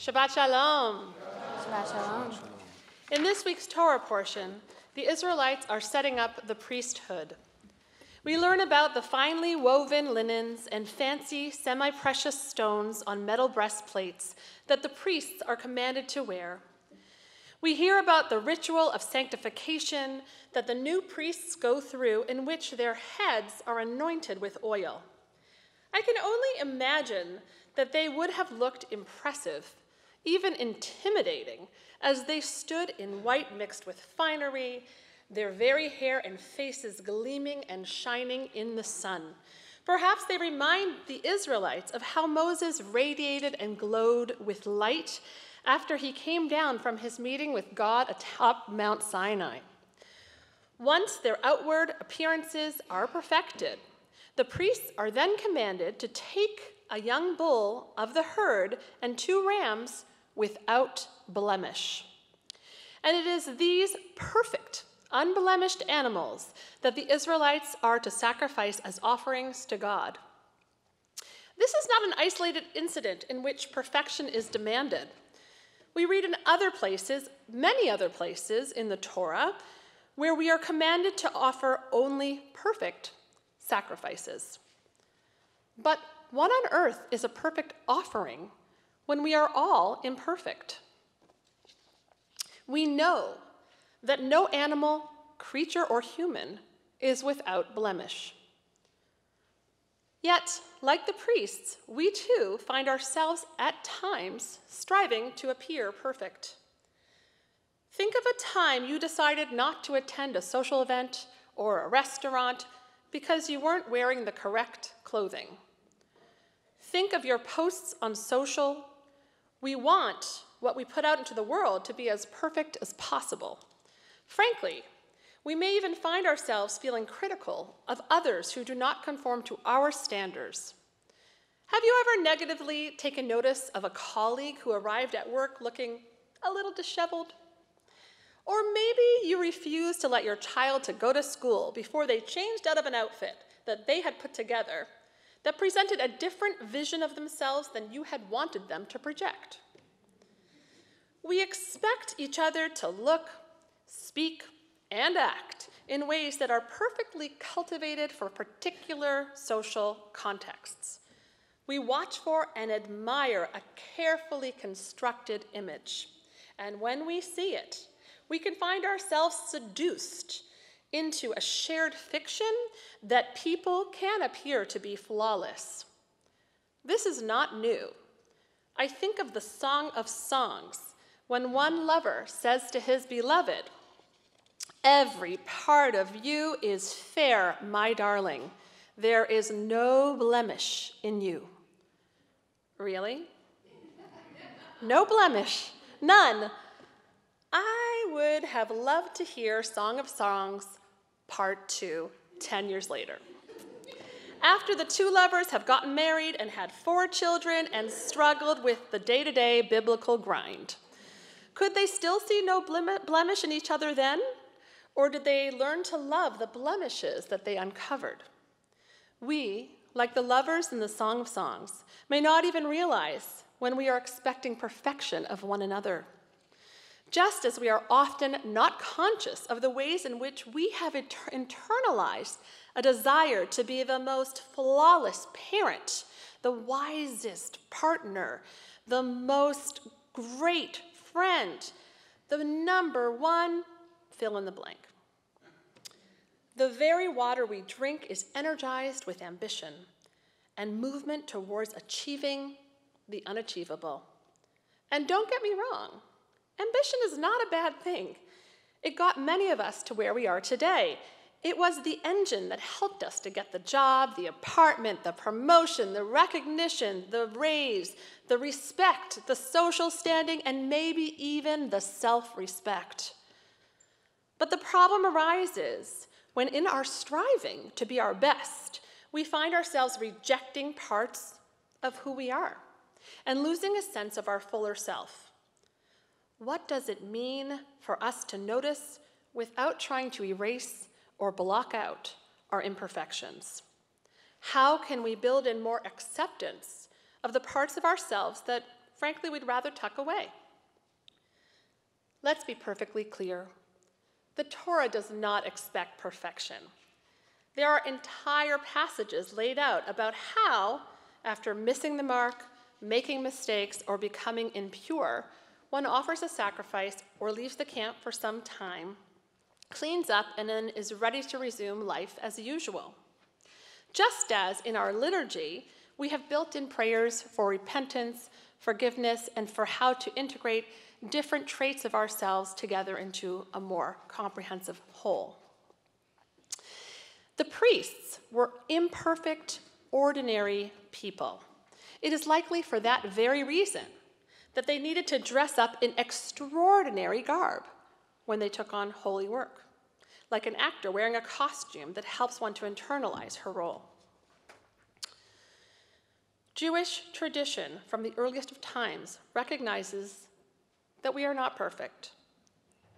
Shabbat Shalom. Shabbat Shalom. In this week's Torah portion, the Israelites are setting up the priesthood. We learn about the finely woven linens and fancy, semi precious stones on metal breastplates that the priests are commanded to wear. We hear about the ritual of sanctification that the new priests go through, in which their heads are anointed with oil. I can only imagine that they would have looked impressive, even intimidating, as they stood in white mixed with finery, their very hair and faces gleaming and shining in the sun. Perhaps they remind the Israelites of how Moses radiated and glowed with light after he came down from his meeting with God atop Mount Sinai. Once their outward appearances are perfected, the priests are then commanded to take a young bull of the herd and two rams without blemish. And it is these perfect, unblemished animals that the Israelites are to sacrifice as offerings to God. This is not an isolated incident in which perfection is demanded. We read in other places, many other places in the Torah, where we are commanded to offer only perfect sacrifices. But what on earth is a perfect offering when we are all imperfect? We know that no animal, creature, or human is without blemish. Yet, like the priests, we too find ourselves at times striving to appear perfect. Think of a time you decided not to attend a social event or a restaurant because you weren't wearing the correct clothing. Think of your posts on social. We want what we put out into the world to be as perfect as possible. Frankly, we may even find ourselves feeling critical of others who do not conform to our standards. Have you ever negatively taken notice of a colleague who arrived at work looking a little disheveled? Or maybe you refused to let your child to go to school before they changed out of an outfit that they had put together that presented a different vision of themselves than you had wanted them to project. We expect each other to look, speak, and act in ways that are perfectly cultivated for particular social contexts. We watch for and admire a carefully constructed image. And when we see it, we can find ourselves seduced into a shared fiction that people can appear to be flawless. This is not new. I think of the Song of Songs when one lover says to his beloved, Every part of you is fair, my darling. There is no blemish in you. Really? No blemish, none. I would have loved to hear Song of Songs Part 2 10 years later. After the two lovers have gotten married and had four children and struggled with the day to day biblical grind, could they still see no blemish in each other then? Or did they learn to love the blemishes that they uncovered? We, like the lovers in the Song of Songs, may not even realize when we are expecting perfection of one another. Just as we are often not conscious of the ways in which we have inter- internalized a desire to be the most flawless parent, the wisest partner, the most great friend, the number one fill in the blank. The very water we drink is energized with ambition and movement towards achieving the unachievable. And don't get me wrong, ambition is not a bad thing. It got many of us to where we are today. It was the engine that helped us to get the job, the apartment, the promotion, the recognition, the raise, the respect, the social standing, and maybe even the self respect. But the problem arises when, in our striving to be our best, we find ourselves rejecting parts of who we are and losing a sense of our fuller self. What does it mean for us to notice without trying to erase or block out our imperfections? How can we build in more acceptance of the parts of ourselves that frankly, we'd rather tuck away. Let's be perfectly clear. The Torah does not expect perfection. There are entire passages laid out about how, after missing the mark, making mistakes, or becoming impure, one offers a sacrifice or leaves the camp for some time, cleans up, and then is ready to resume life as usual. Just as in our liturgy, we have built in prayers for repentance, forgiveness, and for how to integrate different traits of ourselves together into a more comprehensive whole. The priests were imperfect, ordinary people. It is likely for that very reason that they needed to dress up in extraordinary garb when they took on holy work, like an actor wearing a costume that helps one to internalize her role. Jewish tradition from the earliest of times recognizes that we are not perfect.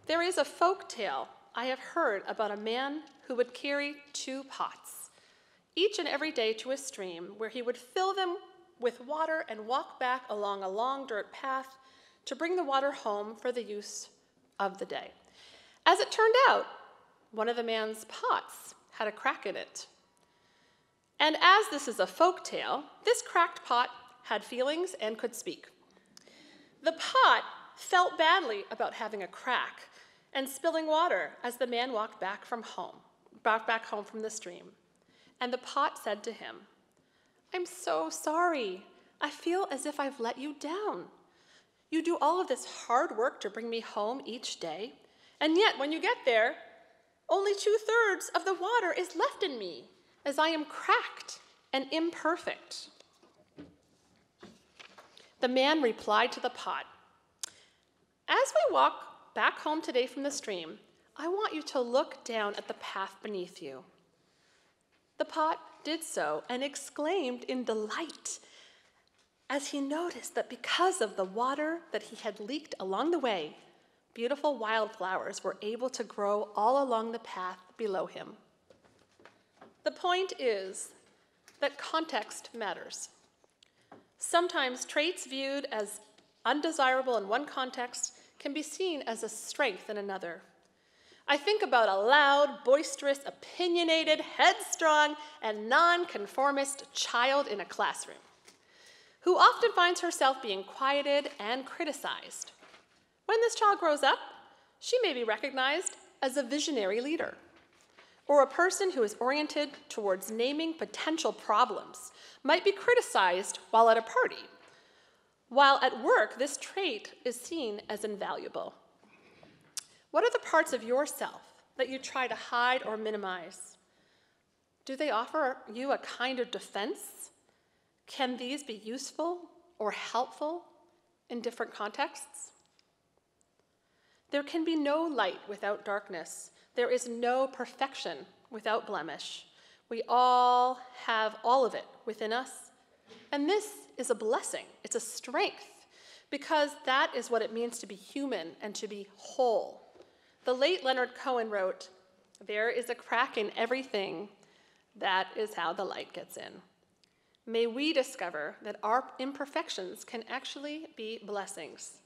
There is a folk tale I have heard about a man who would carry two pots, each and every day to a stream, where he would fill them with water and walk back along a long dirt path to bring the water home for the use of the day. As it turned out, one of the man's pots had a crack in it. And as this is a folk tale, this cracked pot had feelings and could speak. The pot felt badly about having a crack and spilling water as the man walked back from home, brought back home from the stream. And the pot said to him, I'm so sorry. I feel as if I've let you down. You do all of this hard work to bring me home each day, and yet when you get there, only two thirds of the water is left in me, as I am cracked and imperfect. The man replied to the pot, As we walk back home today from the stream, I want you to look down at the path beneath you. The pot did so and exclaimed in delight as he noticed that because of the water that he had leaked along the way, beautiful wildflowers were able to grow all along the path below him. The point is that context matters. Sometimes traits viewed as undesirable in one context can be seen as a strength in another. I think about a loud, boisterous, opinionated, headstrong, and nonconformist child in a classroom who often finds herself being quieted and criticized. When this child grows up, she may be recognized as a visionary leader or a person who is oriented towards naming potential problems might be criticized while at a party, while at work, this trait is seen as invaluable. What are the parts of yourself that you try to hide or minimize? Do they offer you a kind of defense? Can these be useful or helpful in different contexts? There can be no light without darkness. There is no perfection without blemish. We all have all of it within us. And this is a blessing, it's a strength, because that is what it means to be human and to be whole. The late Leonard Cohen wrote, There is a crack in everything. That is how the light gets in. May we discover that our imperfections can actually be blessings.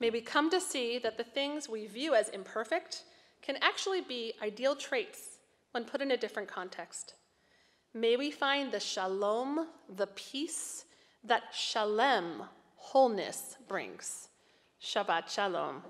May we come to see that the things we view as imperfect can actually be ideal traits when put in a different context. May we find the shalom, the peace that shalem, wholeness, brings. Shabbat shalom.